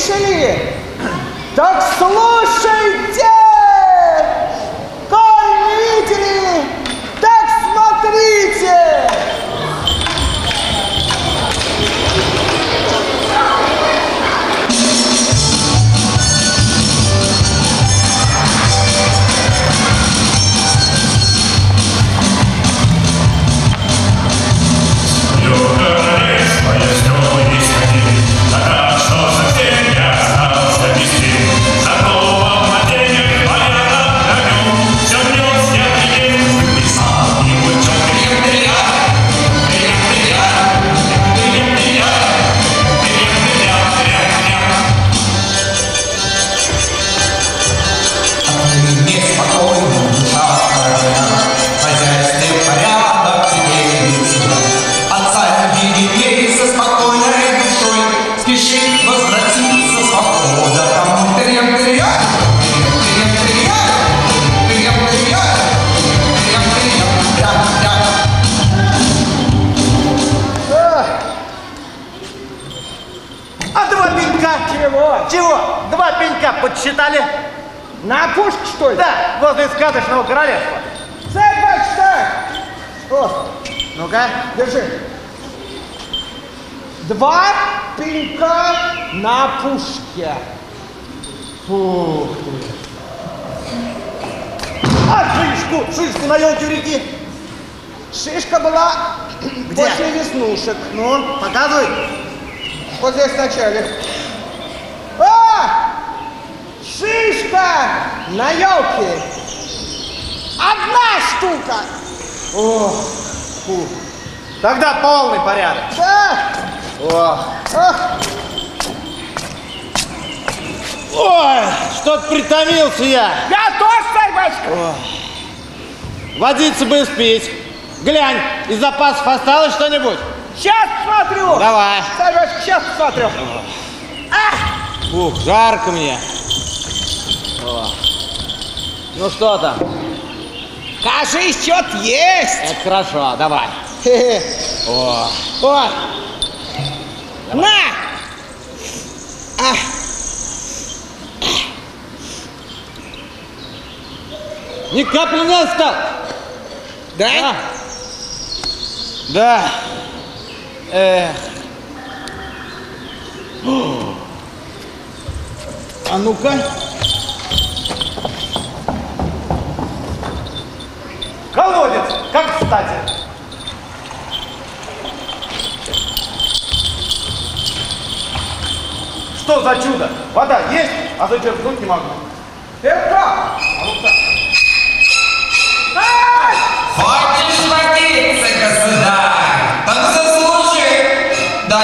слышали? Так сложно! Вот здесь вначале. А! Шишка на елке. Одна штука. О, фу. Тогда полный порядок. Да. О. Ах, Ой, что-то притомился я. я тоже, царь батюшка. Водиться бы спить. Глянь, из запасов осталось что-нибудь? Сейчас посмотрю. Давай. Батюшка, сейчас посмотрю. Ух, жарко мне. О. Ну что там? Кажись, что-то есть. Это хорошо, давай. Хе-хе. О. О. На. А. Ни капли не осталось. Да? А? Да. Эх. А ну-ка. Колодец, как кстати. Что за чудо? Вода есть, а зачерпнуть не могу. Это как? А вот так. Хочешь водиться, государь?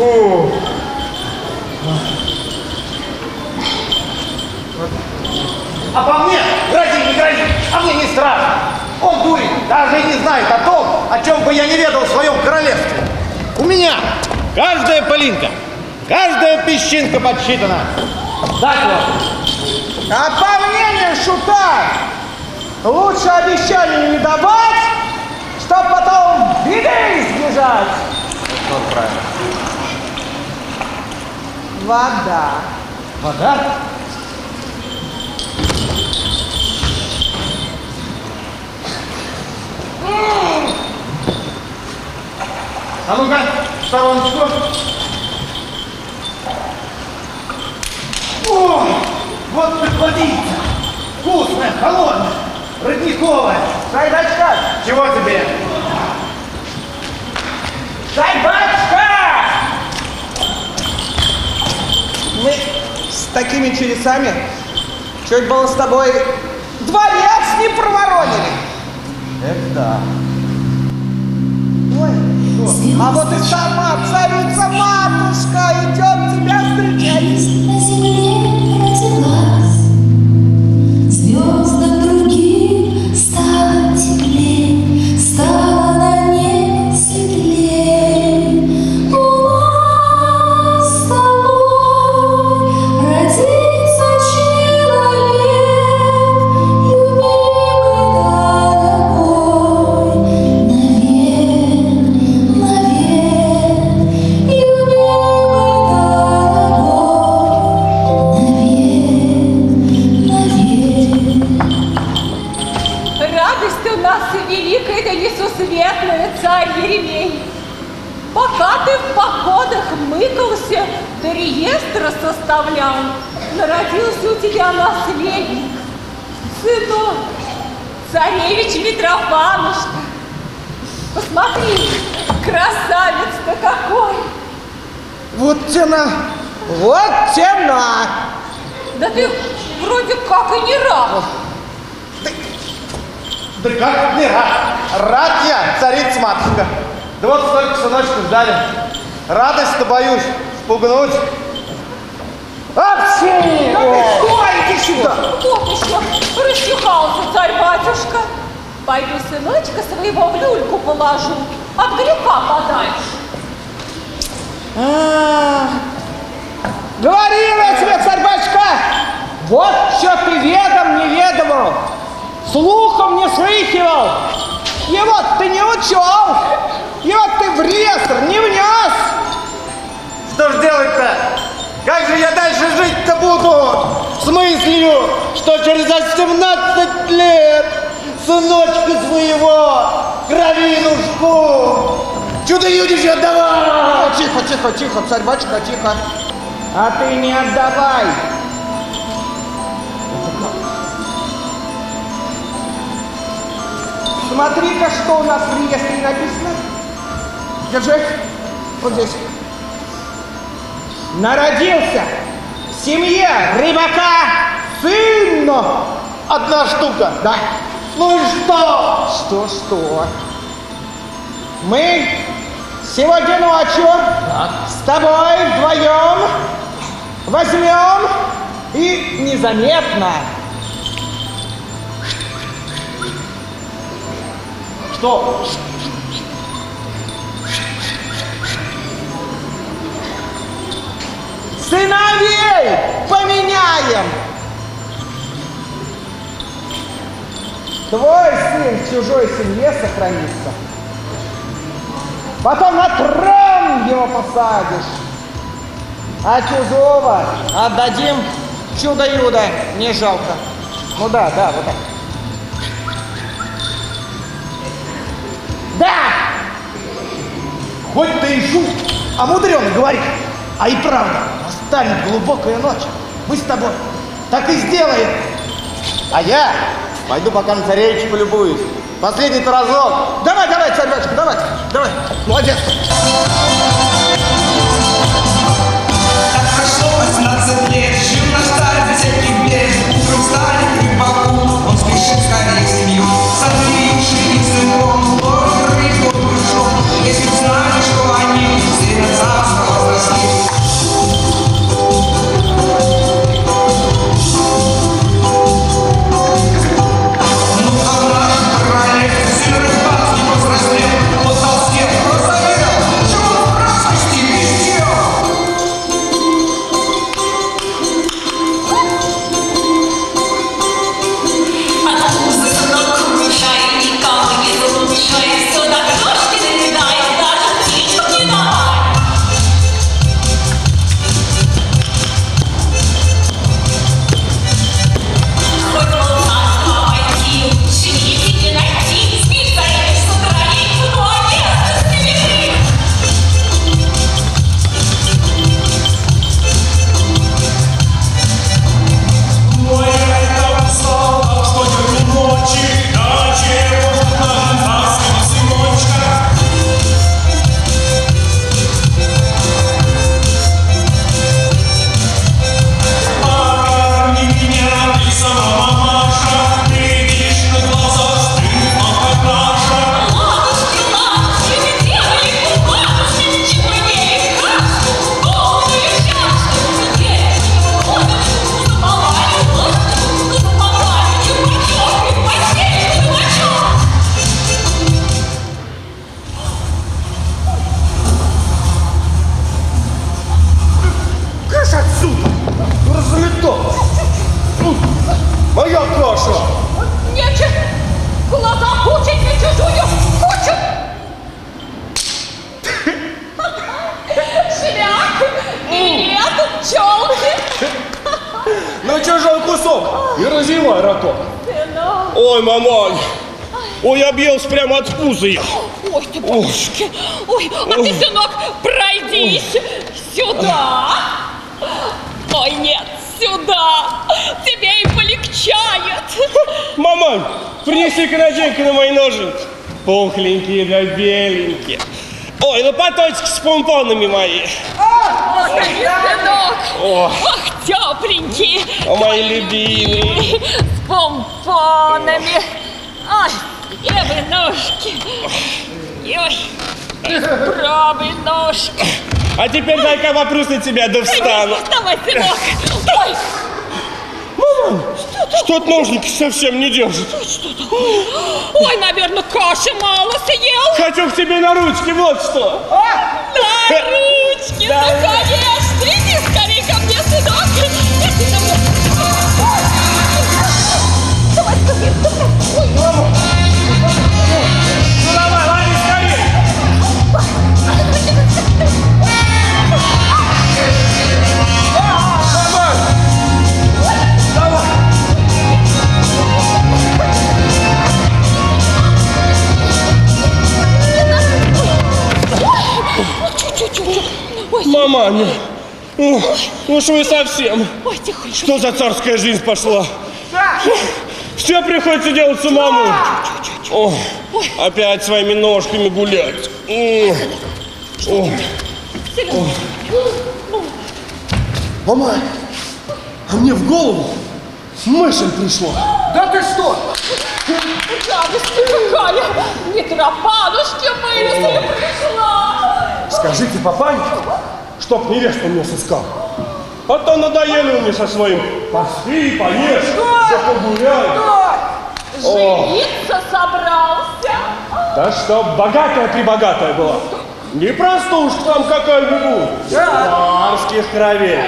Фу. А по мне, грози, не грози, а мне не страшно. Он дурень, даже и не знает о том, о чем бы я не ведал в своем королевстве. У меня каждая пылинка, каждая песчинка подсчитана. Так вот. А по мнению шута, лучше обещание не давать, чтоб потом беды избежать. Вот правильно. Вода. Вода? А ну-ка, стороночку. О, вот ты водица. Вкусная, холодная, родниковая. Дай. Чего тебе? Дай! С такими чудесами чуть было с тобой дворец не проворонили. Это да. Ой, а вот и сама буду? С мыслью, что через 18 лет сыночка своего, кровинушку, чудо-юдище отдавал. О, тихо, тихо, тихо, царь-батюшка, тихо. А ты не отдавай. Смотри-ка, что у нас в реестре написано. Держи. Вот здесь. Народился в семье рыбака сын. Одна штука. Да. Ну и что? Что-что? Мы сегодня ночью с тобой вдвоем возьмем и незаметно Что? Сыновей поменяем. Твой сын в чужой семье сохранится. Потом на трон его посадишь. А чужого отдадим чудо-юдо, не жалко. Ну да, да, вот так. Да! Хоть ты и шут, а мудрено говорит. А и правда, настанет глубокая ночь. Мы с тобой так и сделаем. А я пойду пока на царевича полюбуюсь. Последний-то разок. Давай, давай, царь батюшка, давай, давай. Молодец. Так прошло 18 лет, жил наш царь без всяких бед. Утром встанет браток. Сынок. Ой, мамань. Ой, объелся прямо от пуза я. Ой, ты бабушки. Ой, а ты, сынок, пройдись сюда. Ой, нет, сюда. Тебе и полегчает. Мамань, принеси-ка на мои ноженьки. Пухленькие да беленькие. Ой, ну поточки с помпонами мои. Сынок. О, Ах, тепленький. О, мои любимые. С помпонами. Ай, левые ножки. Ой, правой ножки. а теперь дай-ка вопрос на тебя, да встану. Давай, сынок. Ой, Что-то ножники совсем не держат. ой, наверное, каши мало съел. Хочу к тебе на ручки, вот что. На ручки, Да. ну, конечно. Иди скорее ко Маманя, ну, уж вы совсем. ой, тихо. Что за царская жизнь пошла? Все приходится делать самому. О, опять своими ножками гулять. М. О, Мама, а мне в голову мысль пришла. Да ты что? Радость какая! Не тропанушки мысль пришла! Скажите папаньке, чтоб невесту мне сыскал. А то надоели мне со своим. Поспи, поешь, да погуляй. Жениться собрался? Да чтоб богатая-прибогатая была. Не простушка там какая-нибудь. Царских кровей.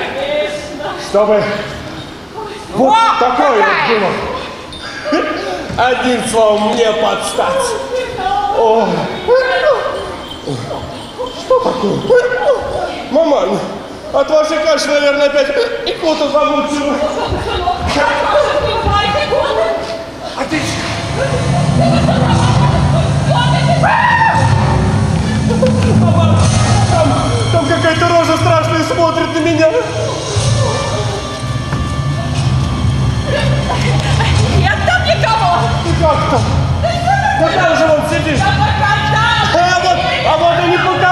Чтобы вот такое вот было. Одним словом, мне подстать. О. Что такое? Мамань, от вашей каши, наверное, опять икота замучила. А ты Там какая-то рожа страшная смотрит на меня. Нет там никого! Как там? Да там же вот сидишь. А вот, а вот и не показалось.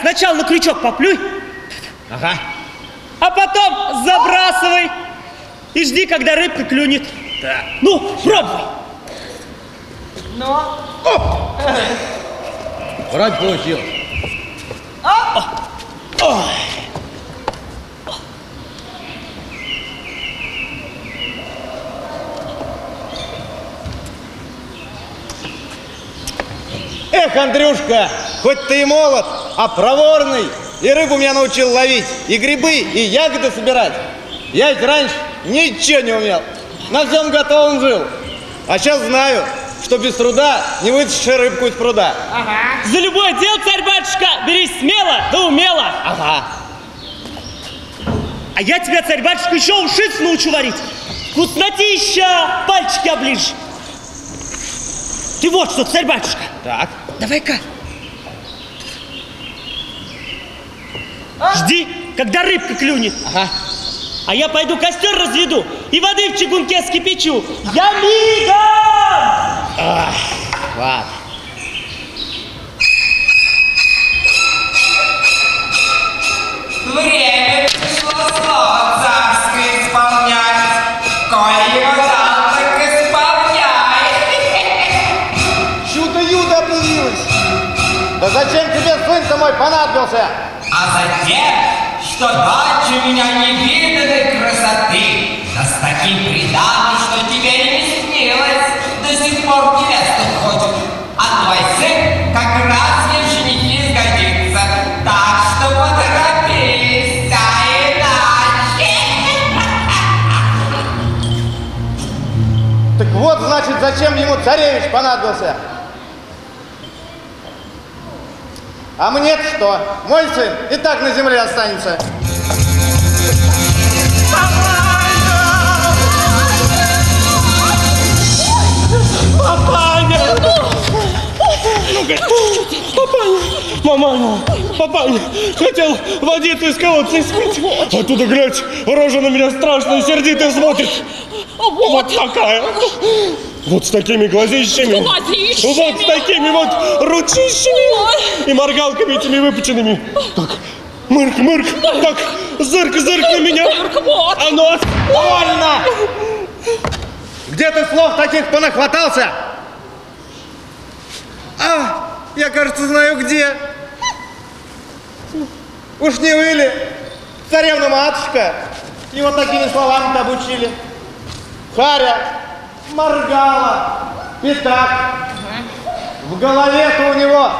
Сначала на крючок поплюй, Ага. а потом забрасывай и жди, когда рыбка клюнет. Ну, пробуй. Вроде получилось. Эх, Андрюшка, хоть ты и молод, а проворный, и рыбу меня научил ловить, и грибы, и ягоды собирать. Я ведь раньше ничего не умел, на всем готовом жил. А сейчас знаю, что без труда не вытащишь рыбку из пруда. За любое дело, царь-батюшка, берись смело да умело. Ага. А я тебя, царь-батюшка, еще ушиц научу варить. Вкуснотища, пальчики оближь. Ты вот что, царь-батюшка. Так. Давай-ка. Жди, когда рыбка клюнет. Ага. А я пойду костер разведу и воды в чугунке скипячу. Я мигом! Ладно. Время пришло слово царское исполнять. Коль его дал, так исполняй. Чудо-юдо объявилось. Да зачем тебе сын-то мой понадобился? А затем, что дочь у меня невиданной красоты, да с таким приданым, что тебе не снилось, до сих пор невесту ходит. А твой сын как раз ей в женихи сгодится. Так что поторопись, а иначе... Так вот, значит, зачем ему царевич понадобился. А мне что? Мой сын и так на земле останется. Папаня! Ну-ка, папаня! Маманя, папаня, хотел водицу из колодца испить. Оттуда, глядь, рожа на меня страшная, сердито смотрит. Вот такая. Вот с такими глазищами. Глазищами. Вот с такими вот ручищами. И моргалками этими выпученными. Так, мырк, мырк. Так, зырк, зырк на меня. вот. А нос. Довольно! Где ты слов таких понахватался? А, я, кажется, знаю где. Уж не вы ли, царевна матушка, его такими словами-то обучили. Харя, моргала, пятак. В голове-то у него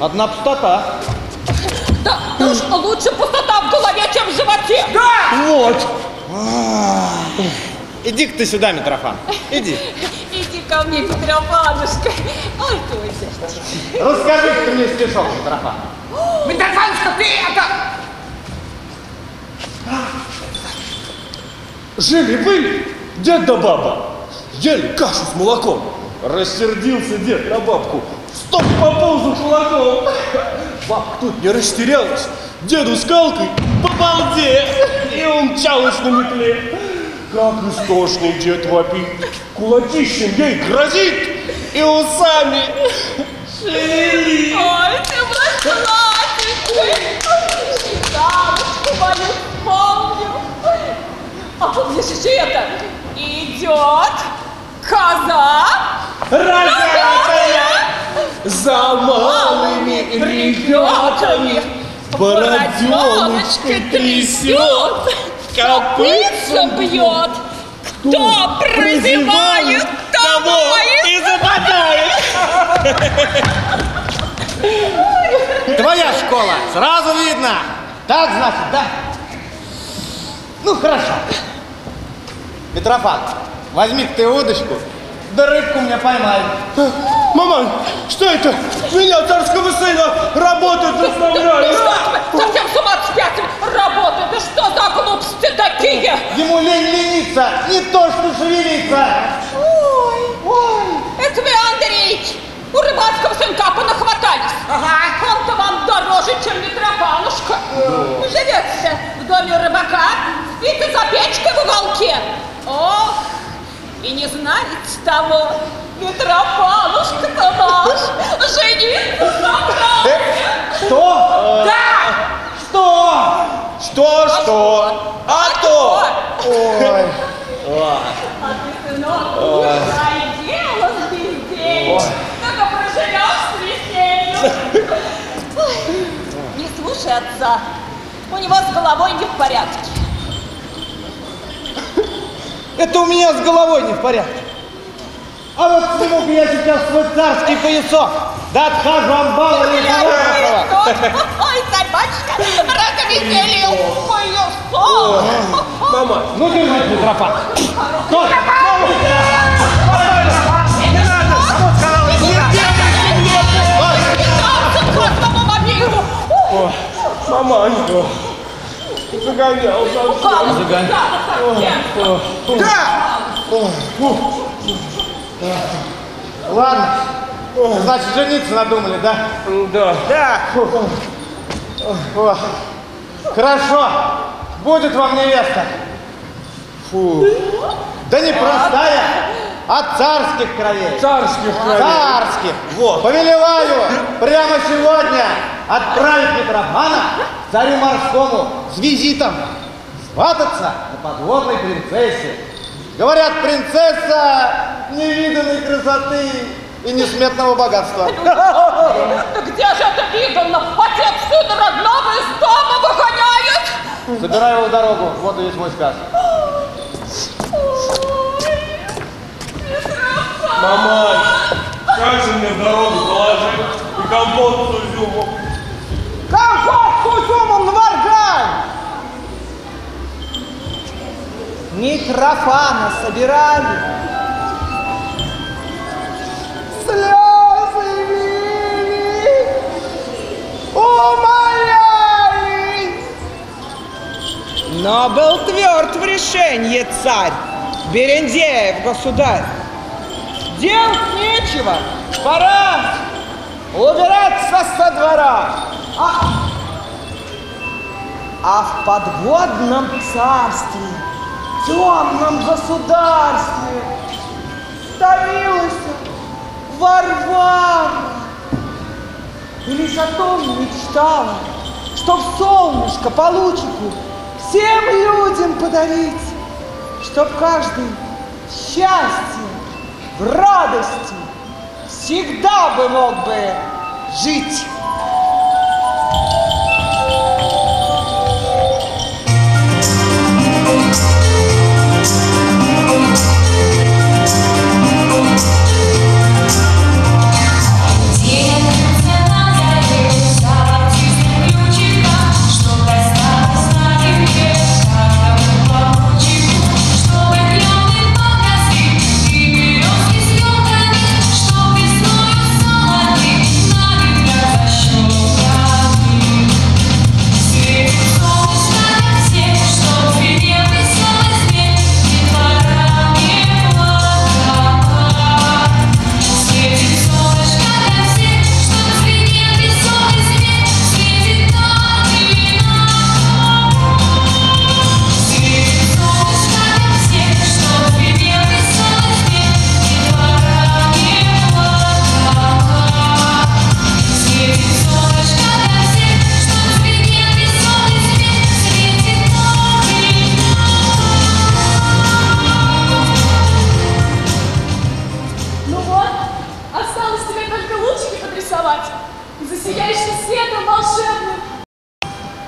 одна пустота. Да, уж лучше пустота в голове, чем в животе. Вот. Иди-ка ты сюда, Митрофан, иди. Иди ко мне, Петропавлушка. Ой, Тося. Расскажи ты мне стишок, Митрофан. Митрофанушка, ты это... Жили-были дед да баба. Ели кашу с молоком. Рассердился дед на бабку. Стоп по ползу кулаком. Бабка тут не растерялась. Деду скалкой по балде. И умчалась на метле. Как истошный дед вопит. Кулакищем ей грозит. И усами шевелит. Ой, ты мой сладенький. Дамочку мою помню. А помнишь еще это? Идет коза. Рогатая за малыми ребятами Бороденочкой трясет, Копытцем бьет. Кто прозевает, того и западает. Твоя школа, сразу видно. Так, значит, да? Ну, хорошо. Митрофан, возьми ты удочку, да рыбку мне поймай. Мама, что это? Меня, царского сына, работать заставляют вы совсем с ума спятили? Работа, да что за глупости такие? Ему лень лениться, не то что шевелиться. Ой, ой. Это вы, Андреич, у рыбацкого сынка понахватались. Ага. Он-то вам дороже, чем Митрофанушка. Живете в доме рыбака, спите за печкой в уголке. Ох, и не знаете того, Митрофанушка-то наш, жениться собрался. Что? Да! Что? Что, что? А то! Ой, А ты, сынок, уезжай дело с бездельем. Только проживешь с весельем. Ой, Отца. У него с головой не в порядке. это у меня с головой не в порядке. А вот сниму-ка я сейчас свой царский поясок. Да отхожу амбала и. Ой, царь-батюшка, разовеселил мою сон. Мама, Ну, держи, Митрофан. Стой! Красному мобилу. маманька. Загонял совсем. Ладно. Значит, жениться надумали, да? Да. Да. О, хорошо. Будет вам невеста. Фу. Да не простая, а царских кровей. Царских кровей. Царских. Вот. Повелеваю прямо сегодня отправить Митрофана царю морскому с визитом свататься на подводной принцессе. Говорят, принцесса невиданной красоты и несметного богатства. Да где же это видно? Отец сына родного из дома выгоняет! Забираю его в дорогу, вот и весь мой сказ. Мамай, как же мне в дорогу положить? И компот с изюмом. Компот с изюмом наваргай! Митрофана собирали. Слезы лили, умоляли. Но был тверд в решении царь, Берендеев государь. Делать нечего, пора убираться со двора. А, а в подводном царстве, темном государстве томилась Варвара. И лишь о том мечтала, что в солнышко по лучику всем людям подарить, чтоб каждый счастье, в радости всегда бы мог бы жить.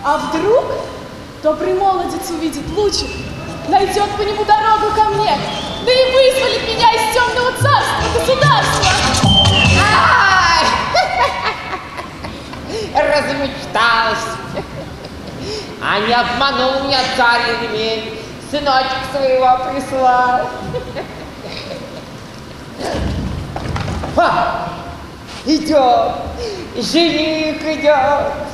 А вдруг добрый молодец увидит лучик, найдет по нему дорогу ко мне, да и вызволит меня из темного царства, государства. Ай! Размечталась. А не обманул меня царь Еремей. Сыночка своего прислал. Ха! Идет, жених идет.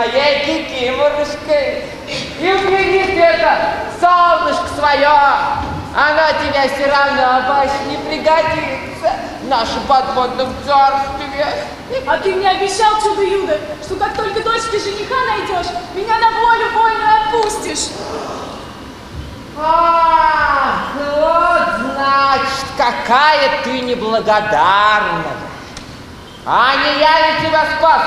моей кикиморушкой. И убери ты это солнышко свое. Оно тебе все равно больше не пригодится. нашем подводном царстве. А ты мне обещал, чудо-юдо, что как только дочке жениха найдешь, меня на волю вольную отпустишь. Ах, вот значит, какая ты неблагодарная. А не я ли тебя спас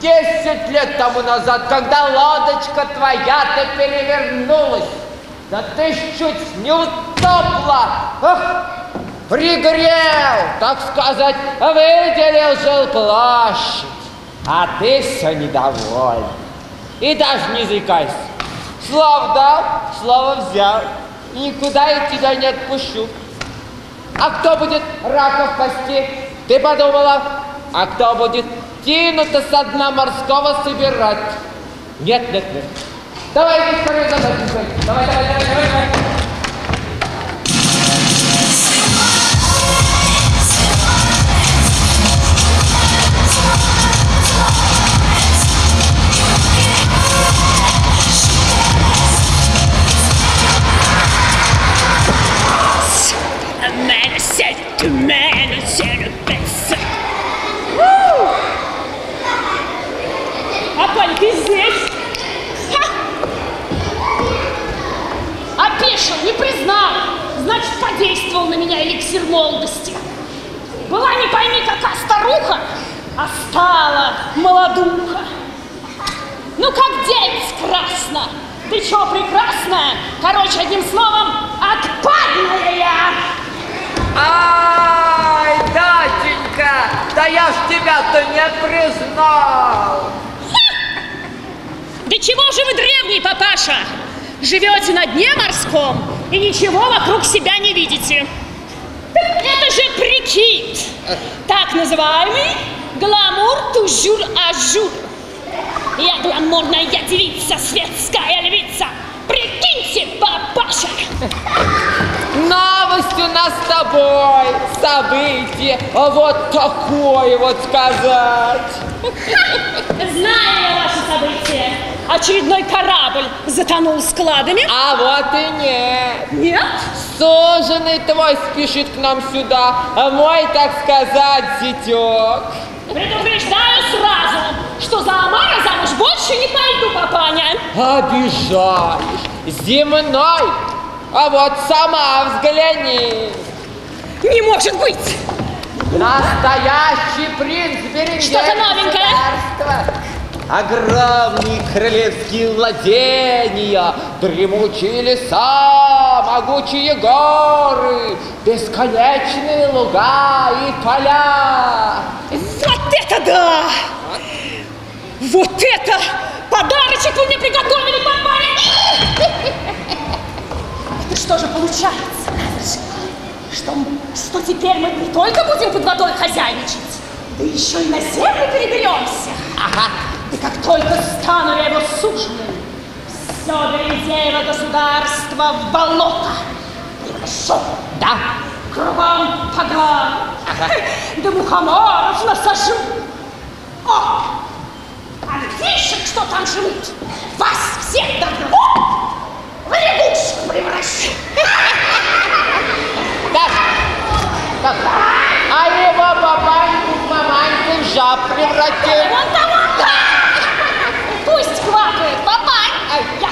десять лет тому назад, когда лодочка твоя-то перевернулась? Да ты чуть не утопла. Ах, пригрел, так сказать, выделил жилплощадь. А ты все недоволен. И даже не заикайся. Слово дал, слово взял. Никуда я тебя не отпущу. А кто будет раков пасти? Ты подумала? А кто будет тянуто со дна морского собирать? Нет, нет, нет. Давай, мной, Давай, давай, давай, давай, давай. Подействовал на меня эликсир молодости. Была не пойми какая старуха, а стала молодуха. Ну, как девиц красно. Ты чё, прекрасная? Короче, одним словом, отпадная я. Ай, доченька, да я ж тебя-то не признал. Да чего же вы древний, папаша? Живете на дне морском и ничего вокруг себя не видите. Так это же прикид. Так называемый гламур toujours ажур. Я гламурная девица, светская львица. Прикиньте, папаша. Новость у нас с тобой, событие, вот такое вот сказать. Знаю я ваше событие. Очередной корабль затонул складами. А вот и нет. Нет? Суженый твой спешит к нам сюда, а мой, так сказать, зятек. Предупреждаю сразу, что за Амара замуж больше не пойду, папаня. Обижаешь. Земной. А вот сама взгляни. Не может быть! Настоящий принц Берендей. Что-то новенькое? Огромные королевские владения, дремучие леса, могучие горы, бесконечные луга и поля. Вот это да! Вот это подарочек вы мне приготовили, папаня! Это что же получается? Что, что теперь мы не только будем под водой хозяйничать, да еще и на землю переберемся. Ага. Да как только стану я его суженым, все Березеево государство в болото. Хорошо. Да, Кругом поган. Да мухоморов насажу. О! А детишек, что там живут, вас всех одного в лягушек превращу. так, так, а его папаньку в маманьку в жаб превратил. Вон того. Пусть квакает, папань. Я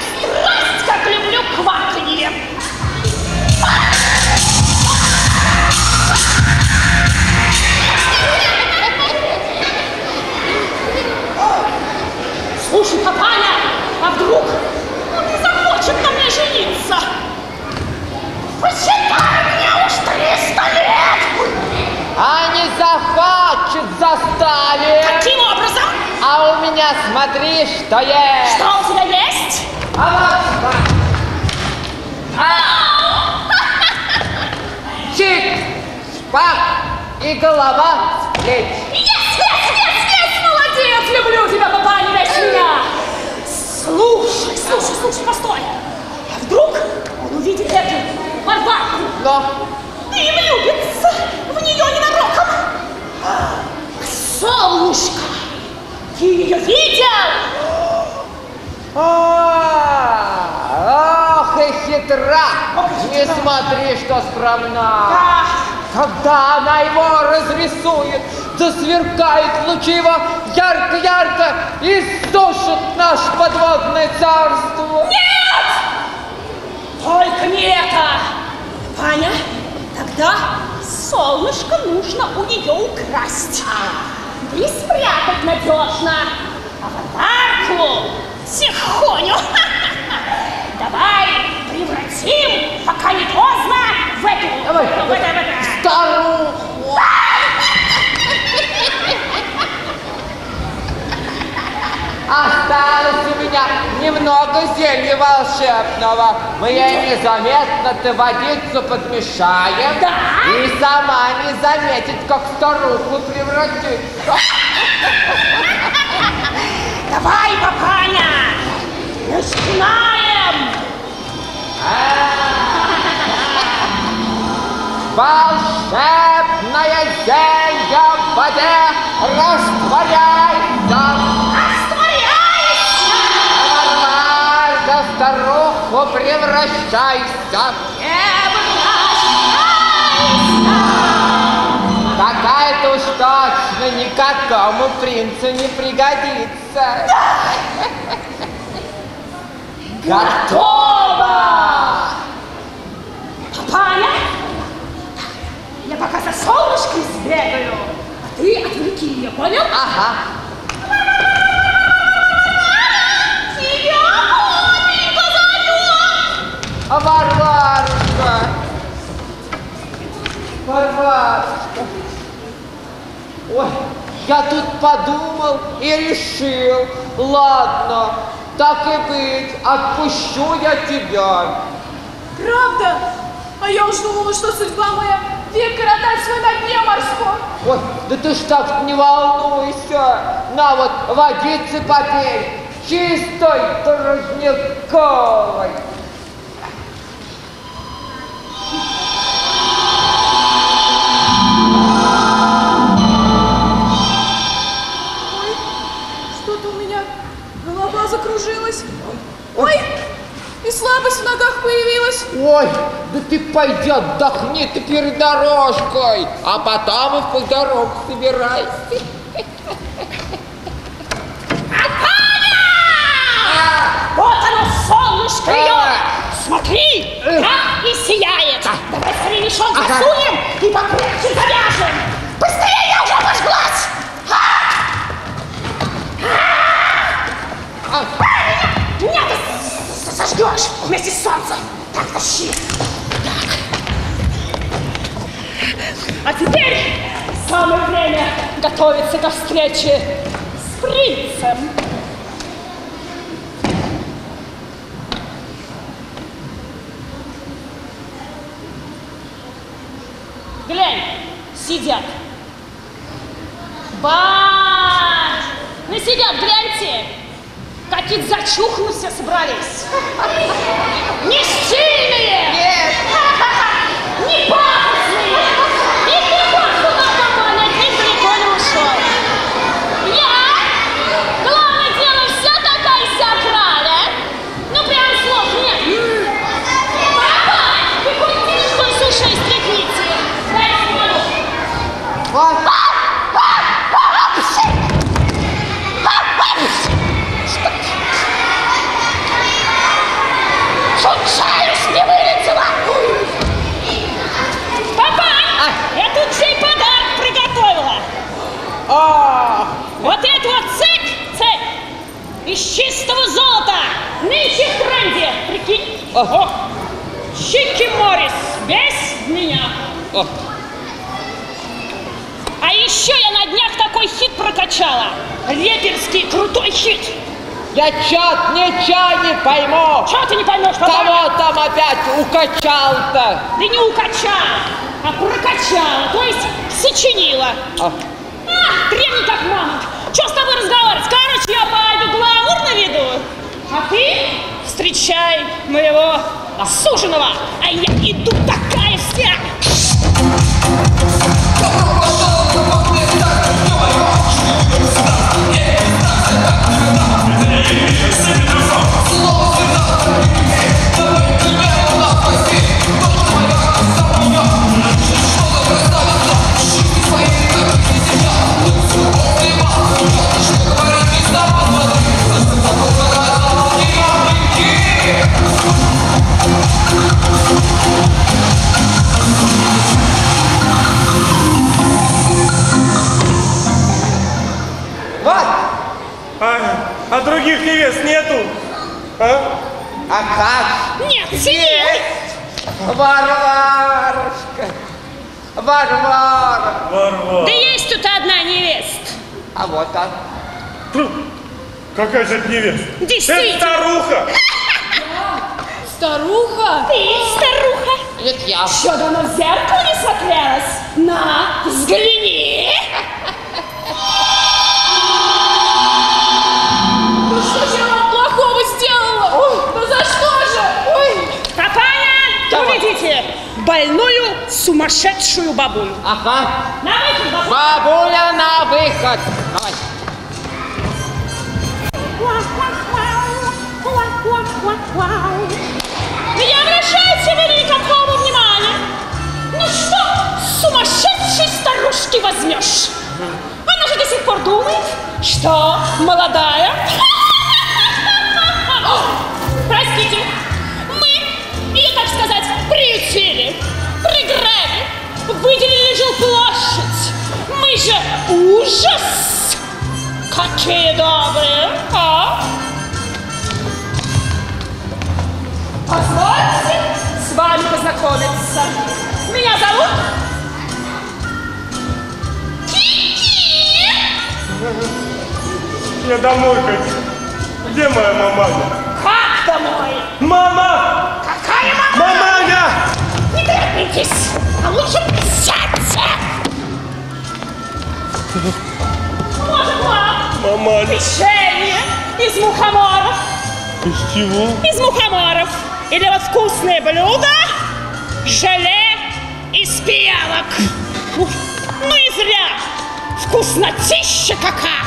что есть. Что у тебя есть? А вот так. Чик, шпак и голова с плеч. Есть, есть, есть, есть, молодец! Люблю тебя, папа, не весь меня! Слушай, слушай, слушай, постой! А вдруг он увидит эту Варварку Но и влюбится в нее ненароком? Солнышко, ты ее видел? А, Ох и хитра! Не смотри, что! Да, Когда она его разрисует, засверкает лучи его ярко-ярко и сушит наше подводное царство. Только не это! Паня, тогда солнышко нужно у нее украсть. И спрятать надежно. Аватарку тихоню. Давай превратим, пока не поздно, в эту... Давай, в это- в это- Старуху! Осталось у меня немного зелья волшебного. Мы ей незаметно ты водицу подмешаем. Да? И сама не заметит, как в старуху превратится. Давай, папаня! Начинаем! Волшебное зелье в воде растворяйся. Растворяйся! Нормально старуху превращайся. Никакому принцу не пригодится. Готово! Папаня, я пока за солнышком сбегаю, а ты отвлеки ее, понял? Ага. Тебя! А Варварушка? Варварушка. Ой, я тут подумал и решил. Ладно, так и быть, отпущу я тебя. Правда? А я уж думала, что судьба моя век коротать свой на дне морском. Ой, да ты ж так не волнуйся. На вот, водицы попей. Чистой тростниковой. Ой, и слабость в ногах появилась. Ой, да ты пойди отдохни ты перед дорожкой, а потом и в путь дорогу собирайся. Вот оно, солнышко ее! А. Смотри, как и сияет! Давай скорее мешок засунем и покрепче завяжем! Быстрее, я уже обожглась! А. Меня сожгешь вместе с солнцем! Так! Так. А теперь самое время готовиться ко встрече с принцем! Глянь, сидят. Бать! Ну сидят, гляньте! Какие-то зачуханы все собрались. Не прикинь. О, Чики Моррис, без меня. А еще я на днях такой хит прокачала. Реперский крутой хит. я чат ничего не пойму. Чего ты не поймешь, папа? Кого там опять укачал-то? Да не укачала, а прокачала, то есть сочинила. А. А, древний как мамонт. Что с тобой разговаривать? Короче, я пойду гламур наведу. А ты встречай моего суженого. А я других невест нету? А? А как? Нет, есть! Варварушка. Варвара. Варвара. Да есть тут одна невеста. А вот он. Фу, Какая же это невеста? Действительно. Это старуха. Старуха? Ты старуха. Ведь я. Что давно в зеркало не смотрелась? На, взгляни. Уведите больную сумасшедшую бабулю. Ага. На выход, бабуля. Бабуля на выход. Давай. Не обращайте вы никакого внимания. Ну что, сумасшедшей старушки возьмешь? Она же до сих пор думает, что молодая. Ужас! Какие добрые, а? Позвольте с вами познакомиться. Меня зовут Кики. Я домой хочу. Где моя маманя? Как домой? Мама! Какая мама? Маманя! Не торопитесь, а лучше сядьте. Может, вам Маманя. печенье из мухоморов? Из чего? Из мухоморов. Или вот вкусное блюдо, желе из пиявок. Ну, ну и зря. Вкуснотища какая.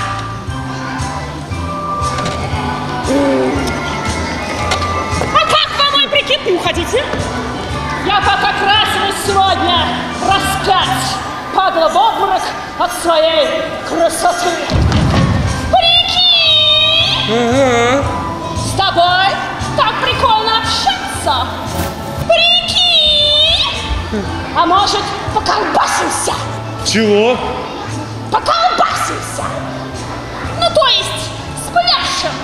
А как по прикид не уходите? Я пока красилась сегодня распять падала в обморок от своей красоты. Прикинь! С тобой так прикольно общаться. Прикинь! А может, поколбасимся? Чего? Поколбасимся! Ну, то есть, спляшем.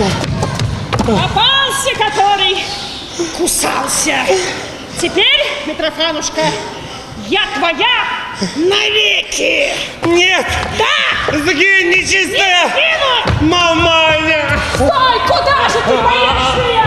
Попался! Который кусался! Теперь, Митрофанушка, я твоя навеки. Нет! Да! Сгинь, нечистая! Скину! Маманя! Стой, куда же ты боишься,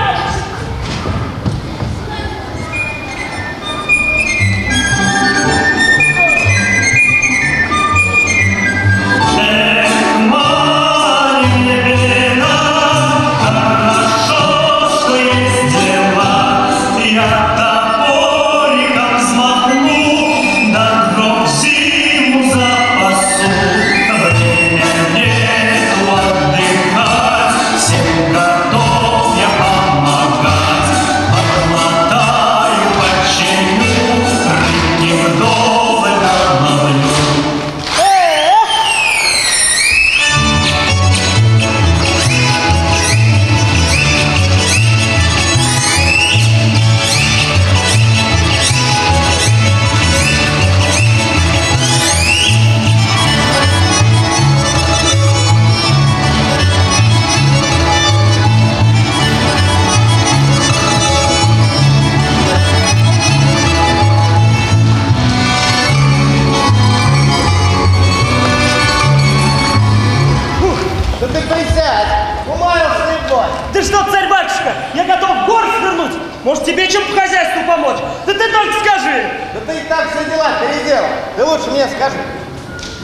мне скажи,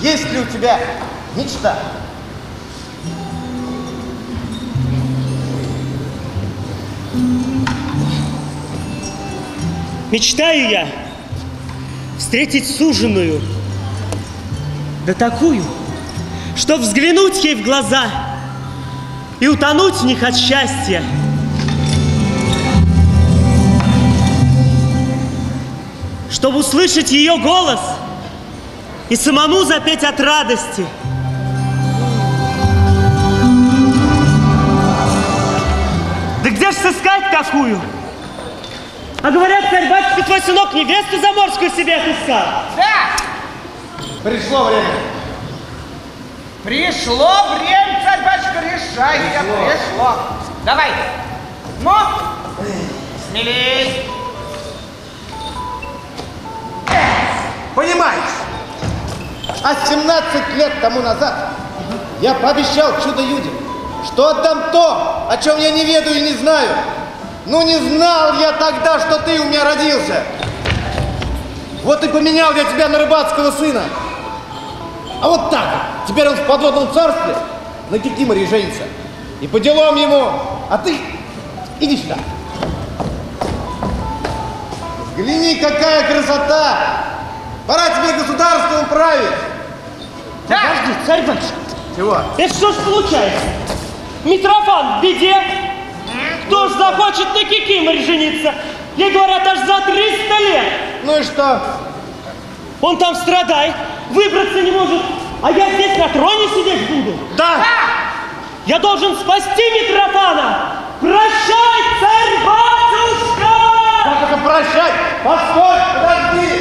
есть ли у тебя мечта? Мечтаю я встретить суженую, да такую, что взглянуть ей в глаза и утонуть в них от счастья. Чтобы услышать ее голос и самому запеть от радости. Да где ж сыскать такую? А говорят, царь-батюшка, твой сынок невесту заморскую себе отыскал. Да! Пришло время. Пришло время, царь батюшка, решайся, пришло. Давай. Ну, смелей. Понимаешь, а 17 лет тому назад я пообещал чудо-юде, что отдам то, о чем я не ведаю и не знаю. Ну не знал я тогда, что ты у меня родился. Вот и поменял я тебя на рыбацкого сына. А вот так, теперь он в подводном царстве на Кикиморе женится. И по делам ему, а ты иди сюда. Взгляни, какая красота! Пора тебе государством править! Подожди, царь-батюшка, Чего? это что ж получается? Митрофан в беде. Кто ж захочет на Кикиморе жениться? Ей говорят, аж за 300 лет. Ну и что? Он там страдает, выбраться не может, а я здесь на троне сидеть буду. Да! Я должен спасти Митрофана. Прощай, царь-батюшка! Как это прощай? Постой, подожди!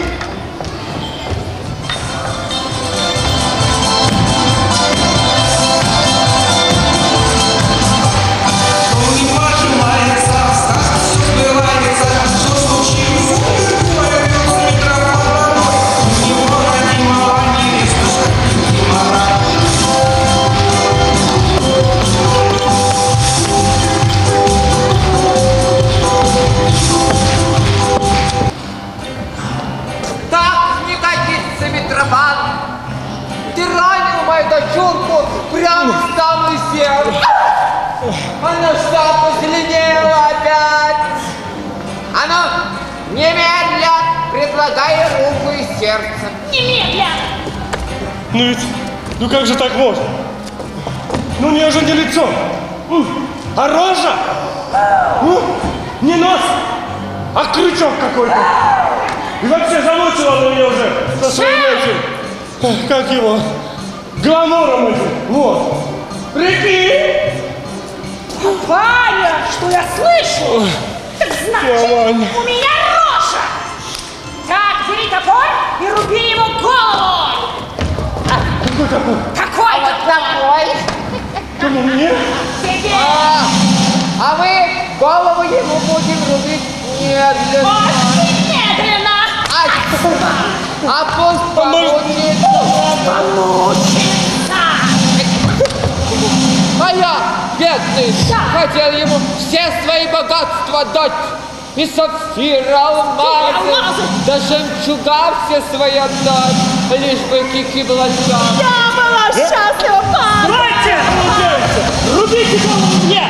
Жемчуга все свои отдать, лишь бы кики блача. Я была счастлива, папа. Братья, получается, рубите голову мне!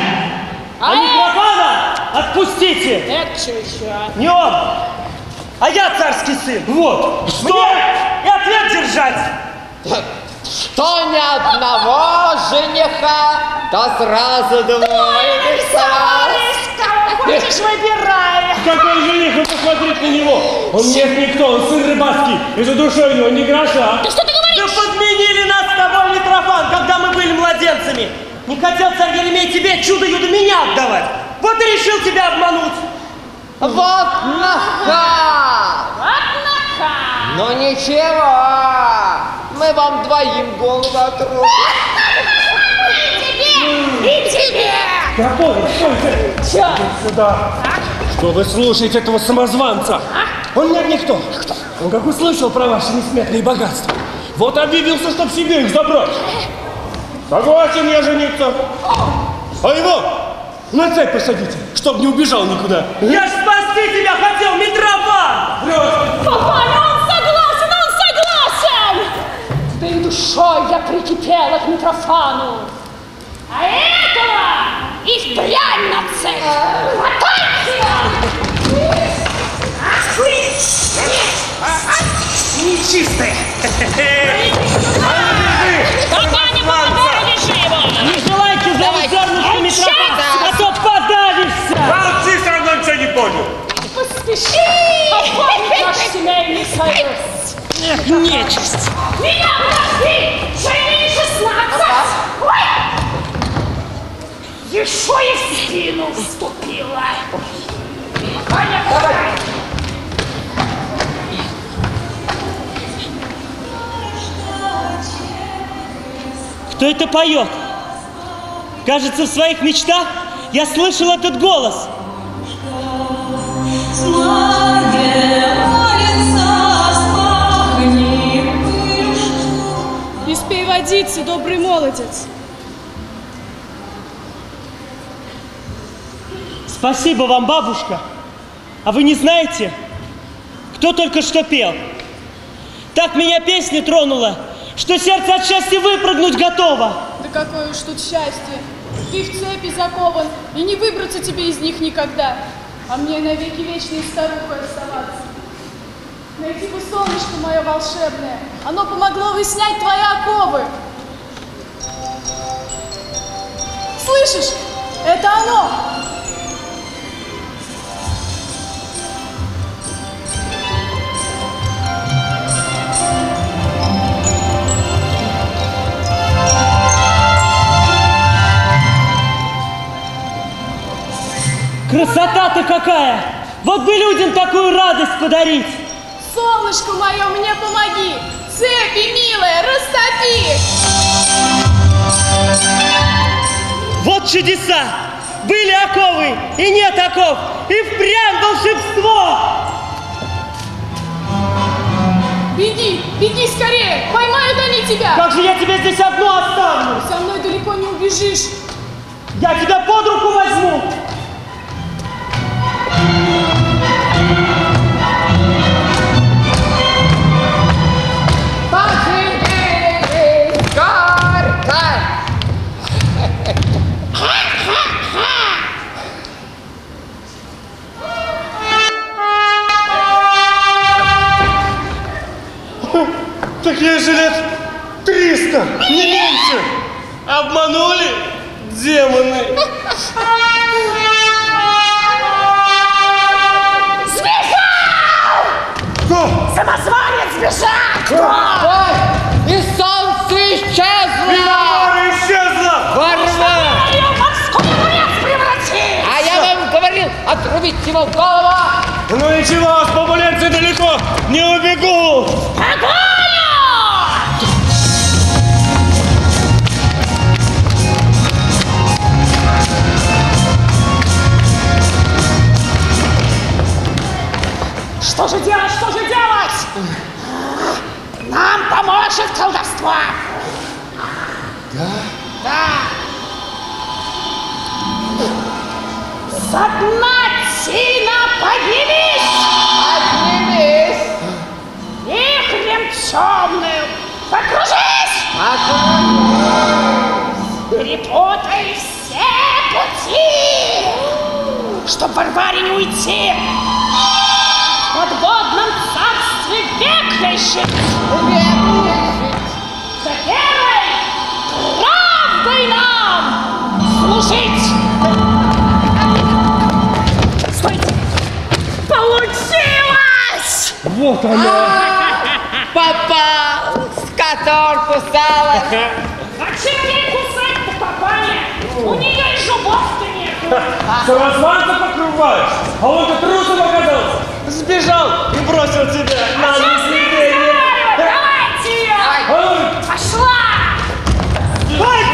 А А микрофона отпустите! Это что еще? Не он, а я царский сын. Вот. Что? И ответ держать. Что ни одного жениха, то сразу двое рисовалось. Кого хочешь, выбирай. Какой жених, вы посмотрите на него. Он нет никто, он сын рыбацкий. И за душой у него ни гроша. Ты что ты говоришь? Да подменили нас с тобой, Митрофан, когда мы были младенцами. Не хотел царь Еремей тебе чудо-юдо меня отдавать. Вот и решил тебя обмануть. Вот нахал! Вот нахал. Ну ничего, мы вам двоим голову отрубим. И тебе, и тебе. Какой? Стойте! Сюда. Что вы слушаете этого самозванца? Он нет никто. Он как услышал про ваши несметные богатства. Вот объявился, чтоб себе их забрать. Согласен я жениться. А его на цепь посадите, чтоб не убежал никуда. Я ж спасти тебя хотел, Митрофан! Папаня, он согласен, он согласен! Да и душой я прикипела к Митрофану. А этого и впрямь на цель. Хватайте! Нечистый! Папаня, помогай, держи его! Не желайте за Митрофан, а то подавишься! Молчи, все равно ничего не понял. Поспеши оформить наш семейный союз. Нечисть! Меня подожди! Жене 16! Ой! Еще и в спину вступила. Аня, давай! Кто это поет? Кажется, в своих мечтах я слышал этот голос. Испей водицы, добрый молодец. Спасибо вам, бабушка. А вы не знаете, кто только что пел? Так меня песня тронула, что сердце от счастья выпрыгнуть готово. Да какое уж тут счастье. Ты в цепи закован, и не выбраться тебе из них никогда. А мне навеки вечной старухой оставаться. Найти бы солнышко мое волшебное. Оно помогло бы снять твои оковы. Слышишь? Это оно! Красота-то какая! Вот бы людям такую радость подарить! Солнышко мое, мне помоги! Цепи, милая, растопи! Вот чудеса! Были оковы, и нет оков, и впрямь волшебство! Беги, беги скорее! Поймают они тебя! Как же я тебя здесь одну оставлю? Со мной далеко не убежишь. Я тебя под руку возьму! Так ей же лет 300, не меньше. Обманули демоны. Кто? Самозванец бежал! Ой, и солнце исчезло! Мара исчезла! Варвар! Ее в морской огурец превратил! А я вам говорил, отрубить его голову! Ну ничего, с побуленцы далеко не убегут. Погоню! Нам поможет колдовство. Да? Да. Со дна Тина поднялись! Поднялись! Вихрем темным покружись! Покружись! Перепутай все пути, чтоб Варваре не уйти! век решит. Век решит. За верой, правдой нам служить. Стойте. Получилось! Вот она. А, попал. Скотор кусалась. А чем ей кусать-то попали? У нее и зубов-то Самозванца покрываешь, а он-то трусом оказался. Сбежал и бросил тебя на наследение. Давайте! Пошла! Стой!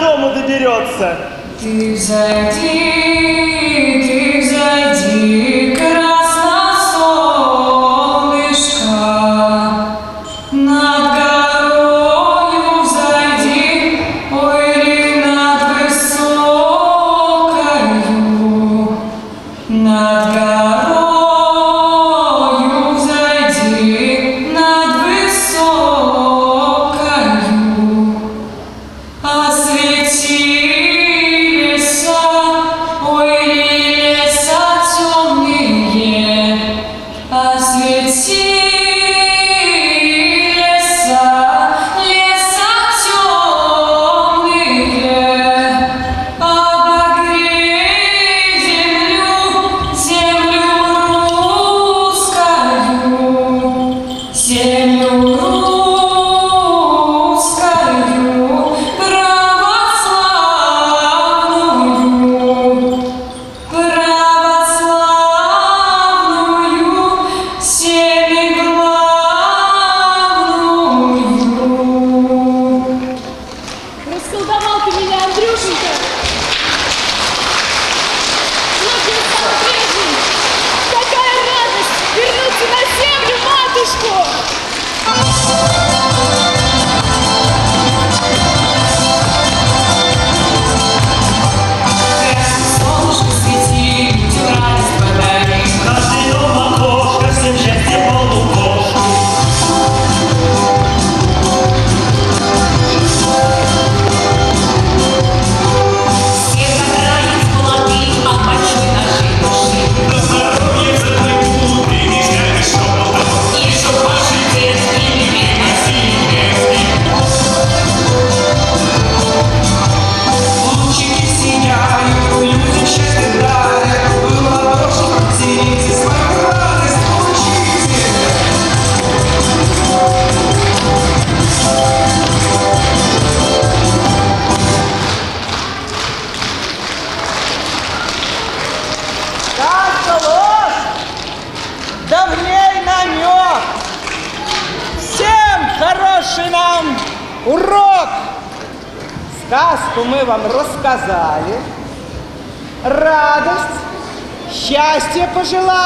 дому доберется. Ты зайди, ты зайди. para gelar.